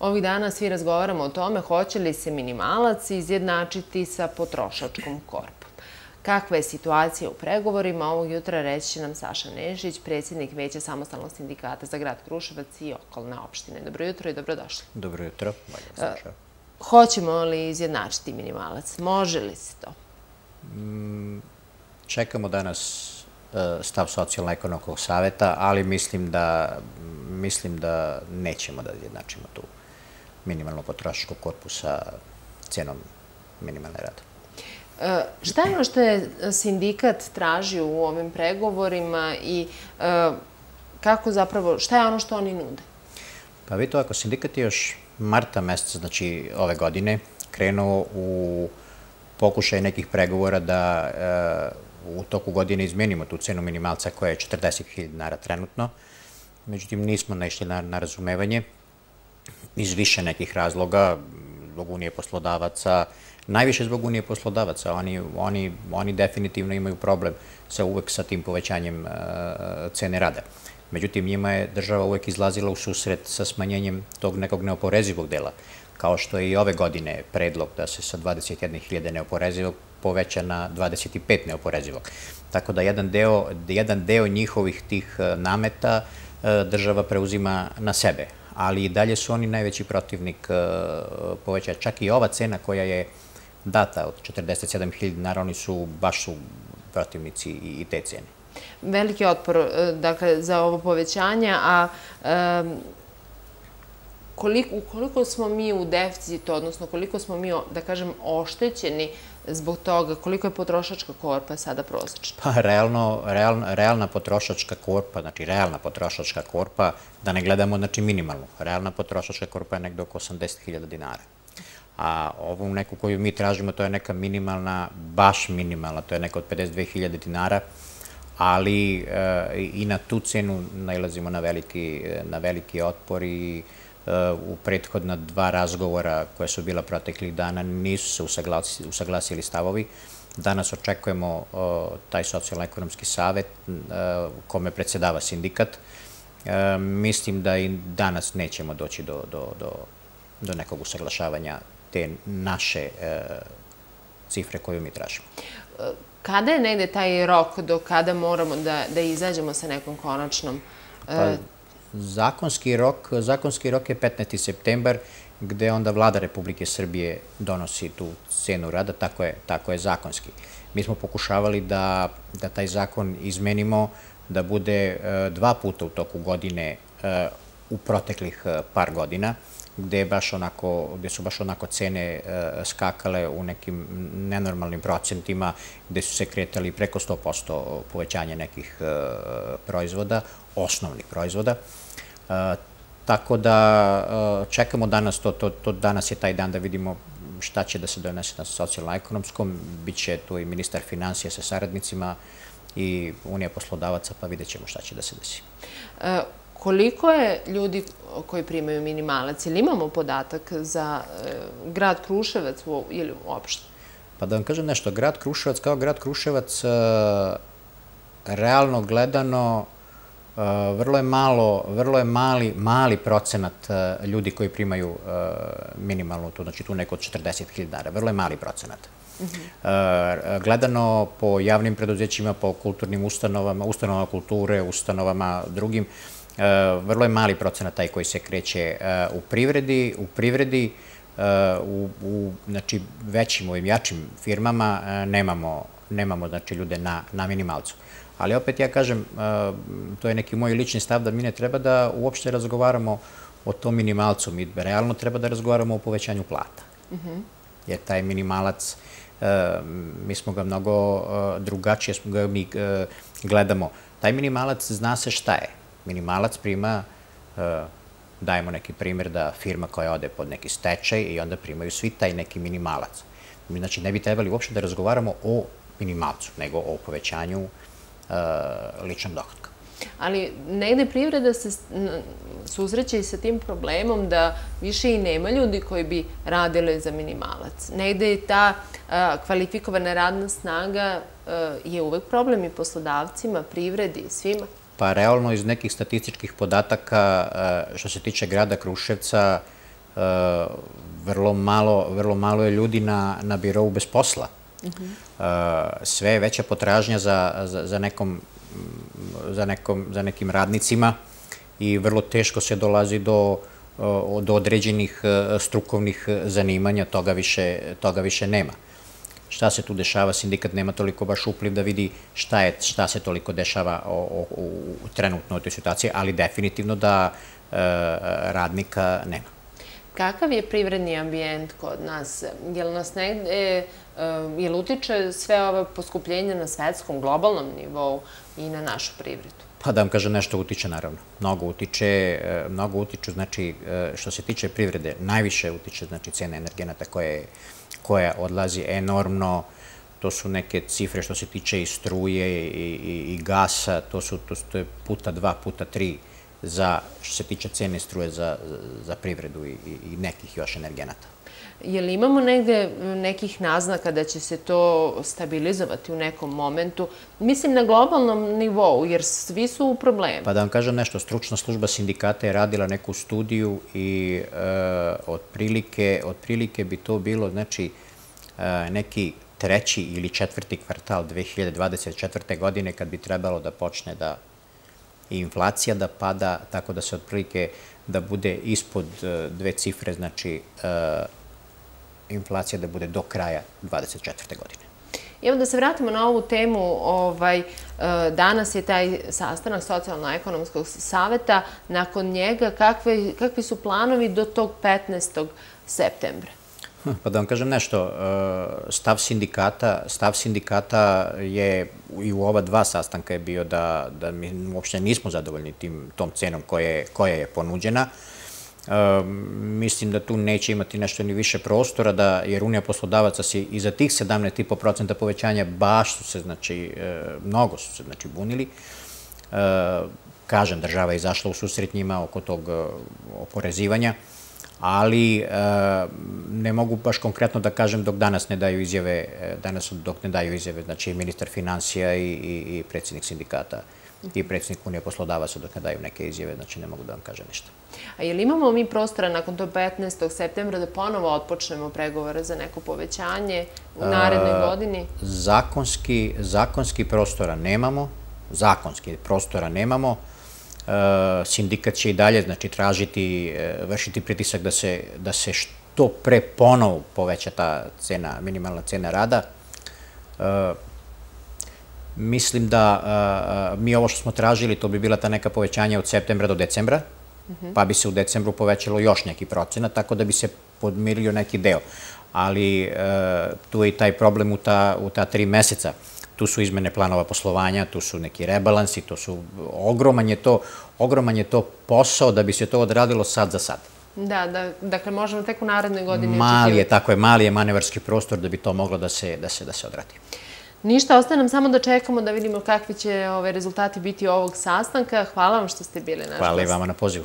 Ovih dana svi razgovaramo o tome hoće li se minimalac izjednačiti sa potrošačkom korpom. Kakva je situacija u pregovorima? Ovog jutra reći će nam Saša Nežić, predsjednik Veća samostalnog sindikata za grad Kruševac i okolne opštine. Dobro jutro i dobrodošli. Dobro jutro. E, hoćemo li izjednačiti minimalac? Može li se to? Mm, čekamo danas e, stav socijalno-ekonomskog saveta, ali mislim da, mislim da nećemo da izjednačimo tu minimalno potrošačkog korpusa cenom minimalne rada. E, šta je ono što je sindikat tražio u ovim pregovorima i e, kako zapravo, šta je ono što oni nude? Pa vidite, ako sindikat je još marta meseca, znači ove godine, krenuo u pokušaj nekih pregovora da e, u toku godine izmenimo tu cenu minimalca koja je 40.000 dinara trenutno. Međutim, nismo naišli na, na razumevanje iz više nekih razloga, zbog Unije poslodavaca, najviše zbog Unije poslodavaca. Oni, oni, oni definitivno imaju problem sa uvek sa tim povećanjem uh, cene rada. Međutim, njima je država uvek izlazila u susret sa smanjenjem tog nekog neoporezivog dela, kao što je i ove godine predlog da se sa 21.000 neoporezivog poveća na 25 neoporezivog. Tako da jedan deo, jedan deo njihovih tih uh, nameta uh, država preuzima na sebe, ali i dalje su oni najveći protivnik e, povećaja. Čak i ova cena koja je data od 47.000 dinara, oni su baš su protivnici i te cene. Veliki otpor e, dakle, za ovo povećanje, a koliko, koliko smo mi u deficitu, odnosno koliko smo mi, da kažem, oštećeni zbog toga, koliko je potrošačka korpa sada prosječna? Pa, realno, realna, realna potrošačka korpa, znači realna potrošačka korpa, da ne gledamo, znači minimalnu, realna potrošačka korpa je nekdo oko 80.000 dinara. A ovu neku koju mi tražimo, to je neka minimalna, baš minimalna, to je neka od 52.000 dinara, ali e, i na tu cenu nailazimo na veliki, na veliki otpor i u prethodna dva razgovora koja su bila proteklih dana nisu se usaglasili, usaglasili stavovi. Danas očekujemo taj socijalno-ekonomski savet u kome predsedava sindikat. E, mislim da i danas nećemo doći do, do, do, do nekog usaglašavanja te naše e, cifre koju mi tražimo. Kada je negde taj rok do kada moramo da, da izađemo sa nekom konačnom e, pa, Zakonski rok, zakonski rok je 15. septembar, gde onda vlada Republike Srbije donosi tu cenu rada, tako je, tako je zakonski. Mi smo pokušavali da, da taj zakon izmenimo, da bude e, dva puta u toku godine e, u proteklih e, par godina, gde, je baš onako, gde su baš onako cene skakale u nekim nenormalnim procentima, gde su se kretali preko 100% povećanja nekih proizvoda, osnovnih proizvoda. Tako da čekamo danas, to, to, to danas je taj dan da vidimo šta će da se donese na socijalno-ekonomskom. Biće tu i ministar financija sa saradnicima i Unija poslodavaca, pa vidjet ćemo šta će da se desi. Koliko je ljudi koji primaju minimalac? Ili imamo podatak za e, grad Kruševac ili uopšte? Pa da vam kažem nešto, grad Kruševac kao grad Kruševac e, realno gledano vrlo je malo, vrlo je mali, mali procenat ljudi koji primaju minimalnu, tu, znači tu neko od 40.000 dinara, vrlo je mali procenat. Gledano po javnim preduzećima, po kulturnim ustanovama, ustanovama kulture, ustanovama drugim, vrlo je mali procenat taj koji se kreće u privredi, u privredi, u, u znači, većim ovim jačim firmama nemamo, nemamo znači, ljude na, na minimalcu. Ali opet ja kažem, to je neki moj lični stav da mi ne treba da uopšte razgovaramo o tom minimalcu. Mi realno treba da razgovaramo o povećanju plata. Mhm. Jer taj minimalac, mi smo ga mnogo drugačije, smo ga mi gledamo. Taj minimalac zna se šta je. Minimalac prima, dajemo neki primjer da firma koja ode pod neki stečaj i onda primaju svi taj neki minimalac. Znači, ne bi trebali uopšte da razgovaramo o minimalcu, nego o povećanju E, ličnog dohodka. Ali negde privreda se susreće i sa tim problemom da više i nema ljudi koji bi radili za minimalac. Negde je ta e, kvalifikovana radna snaga e, je uvek problem i poslodavcima, privredi, svima. Pa realno iz nekih statističkih podataka što se tiče grada Kruševca vrlo malo, vrlo malo je ljudi na, na birovu bez posla. Sve je veća potražnja za, za, za, nekom, za, nekom, za nekim radnicima i vrlo teško se dolazi do, do određenih strukovnih zanimanja, toga više, toga više nema šta se tu dešava, sindikat nema toliko baš upliv da vidi šta, je, šta se toliko dešava o, o, u trenutno u toj situaciji, ali definitivno da e, radnika nema. Kakav je privredni ambijent kod nas? Je li nas negde, e, je li utiče sve ove poskupljenja na svetskom, globalnom nivou i na našu privredu? Pa da vam kažem nešto utiče, naravno. Mnogo utiče, e, mnogo utiču, znači, e, što se tiče privrede, najviše utiče, znači, cena energenata koje koja odlazi enormno, to su neke cifre što se tiče i struje i, i, i gasa, to su to, to je puta dva, puta tri za, što se tiče cene struje za, za privredu i, i nekih još energenata. Je li imamo negde nekih naznaka da će se to stabilizovati u nekom momentu? Mislim na globalnom nivou, jer svi su u problemu. Pa da vam kažem nešto, stručna služba sindikata je radila neku studiju i e, otprilike, otprilike bi to bilo, znači, e, neki treći ili četvrti kvartal 2024. godine kad bi trebalo da počne da i inflacija da pada, tako da se otprilike da bude ispod e, dve cifre, znači inflacija da bude do kraja 24. godine. I evo da se vratimo na ovu temu, ovaj, e, danas je taj sastanak socijalno-ekonomskog saveta, nakon njega kakve, kakvi su planovi do tog 15. septembra? Pa da vam kažem nešto, e, stav sindikata, stav sindikata je i u ova dva sastanka je bio da, da mi uopšte nismo zadovoljni tim, tom cenom koje, koja je ponuđena. Mislim da tu neće imati nešto ni više prostora, da, jer Unija poslodavaca se i za tih 17,5% povećanja baš su se, znači, e, mnogo su se, znači, bunili. E, kažem, država je izašla u susret njima oko tog e, oporezivanja, ali ne mogu baš konkretno da kažem dok danas ne daju izjave, danas dok ne daju izjave, znači ministar financija i, i, i predsjednik sindikata i predsjednik Unije poslodavaca dok ne daju neke izjave, znači ne mogu da vam kažem ništa. A je li imamo mi prostora nakon to 15. septembra da ponovo otpočnemo pregovore za neko povećanje u narednoj godini? Zakonski, zakonski prostora nemamo, zakonski prostora nemamo. Sindikat će i dalje znači, tražiti, e, vršiti pritisak da se, da se što pre ponovo poveća ta cena, minimalna cena rada. Mislim da mi ovo što smo tražili, to bi bila ta neka povećanja od septembra do decembra, pa bi se u decembru povećalo još neki procenat, tako da bi se podmirio neki deo. Ali tu je i taj problem u ta, u ta tri meseca. Tu su izmene planova poslovanja, tu su neki rebalansi, to su ogroman je to, ogroman je to posao da bi se to odradilo sad za sad. Da, da, dakle možemo tek u narednoj godini Mali je, tako je, mali je manevarski prostor da bi to moglo da se, da se, da se odradi. Ništa, ostaje nam samo da čekamo da vidimo kakvi će ove rezultati biti ovog sastanka. Hvala vam što ste bili naš Hvala i vama na pozivu.